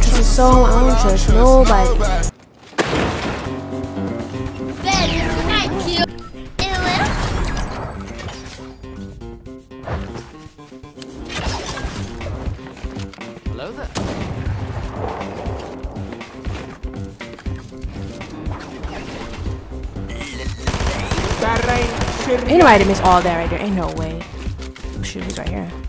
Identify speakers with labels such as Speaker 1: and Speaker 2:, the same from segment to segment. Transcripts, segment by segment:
Speaker 1: don't trust a soul. I don't trust nobody.
Speaker 2: Hello there.
Speaker 1: Ain't nobody miss all that right there. Ain't no way. Oh shoot, he's right here.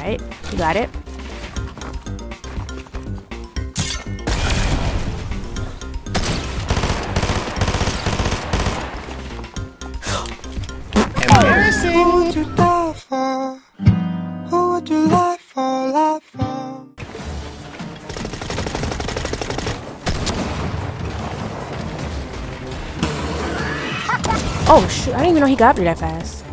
Speaker 1: Alright, you got it. Oh shoot, I didn't even know he got there that fast.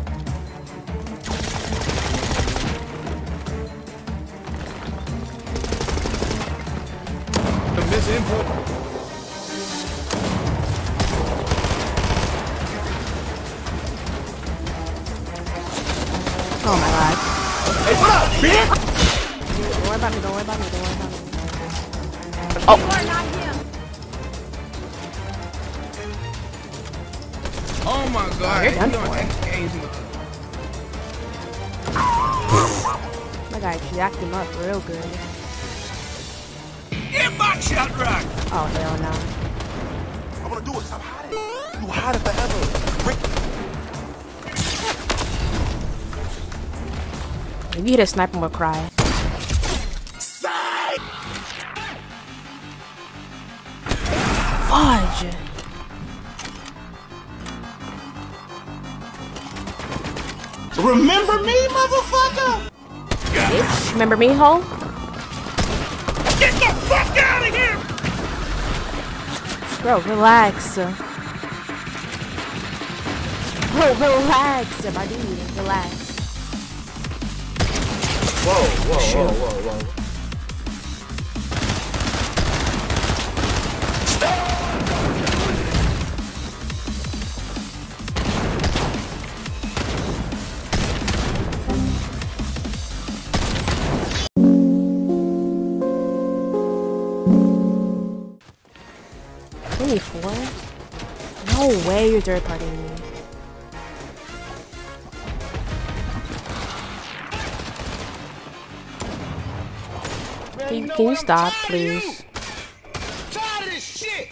Speaker 1: Oh my god.
Speaker 3: Hey, what up, bitch?
Speaker 1: Don't worry about me, don't worry about me, don't worry about me.
Speaker 4: Oh my god.
Speaker 1: Oh, you're done
Speaker 4: You know,
Speaker 1: for.
Speaker 4: X-Games in the-
Speaker 1: My guy jacked him up real good.
Speaker 4: Back, shot!
Speaker 1: Oh hell no.
Speaker 3: I wanna do it. Stop hiding. You hide it forever. Rick,
Speaker 1: If you hit a sniper, will cry. Fudge.
Speaker 3: Remember me, motherfucker?
Speaker 1: Bitch. Remember me, ho? Bro, relax. Bro, relax, my dude. Relax.
Speaker 3: Whoa, whoa, whoa, whoa, whoa.
Speaker 1: Only four? No way you're dirt partying me. Can you, can you stop, please?
Speaker 3: Tired of this shit.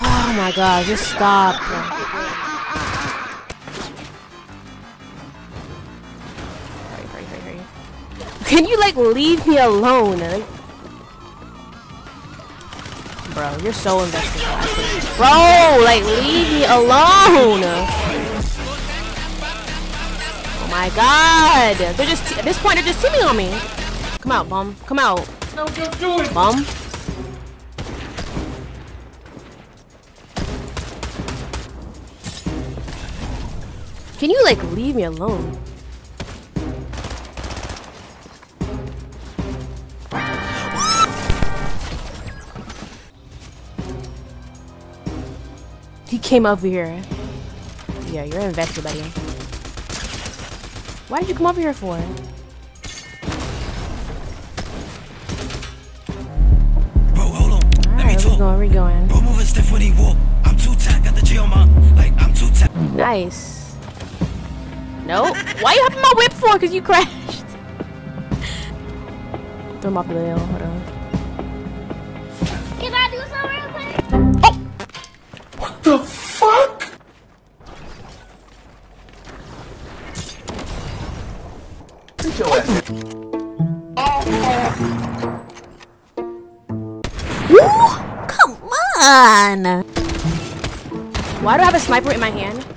Speaker 1: Oh my god, just stop. Can you like leave me alone? Like- Bro, you're so invested. Bro, like leave me alone. Oh my god. They're just at this point they're just teaming on me. Come out, bum. Come out. Bum. Can you like leave me alone? He came over here. Yeah, you're invested, buddy. Why did you come over here for?
Speaker 5: Bro, hold on. Let me
Speaker 1: Alright, where we
Speaker 5: talk.
Speaker 1: Where we going?
Speaker 5: Bro, moving stiff when he walk. I'm too tack, got the G on my. Like, I'm too tack.
Speaker 1: Nice. Nope. Why you hopping my whip for? Cause you crashed. Throw him off the rail. Hold on. Why do I have a sniper in my hand?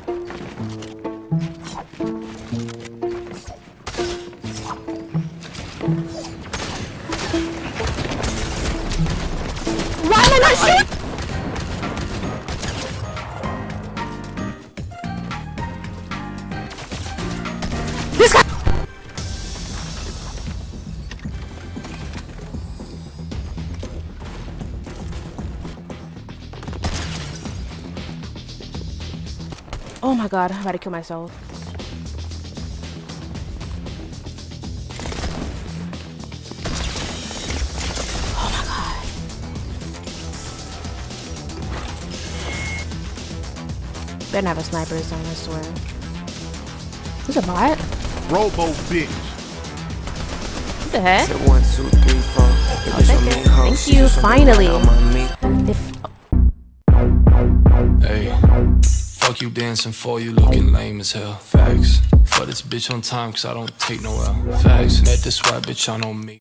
Speaker 1: Oh my god, I'm about to kill myself. Oh my god. Better not have a sniper this time, I swear. Is a bot?
Speaker 4: Robo bitch.
Speaker 1: What the heck?
Speaker 6: One, two, three, four.
Speaker 1: I'll take it. Thank you, finally.
Speaker 7: You dancing for you looking lame as hell. Facts. Fuck this bitch on time cause I don't take no L. Facts. Met this white bitch on on me.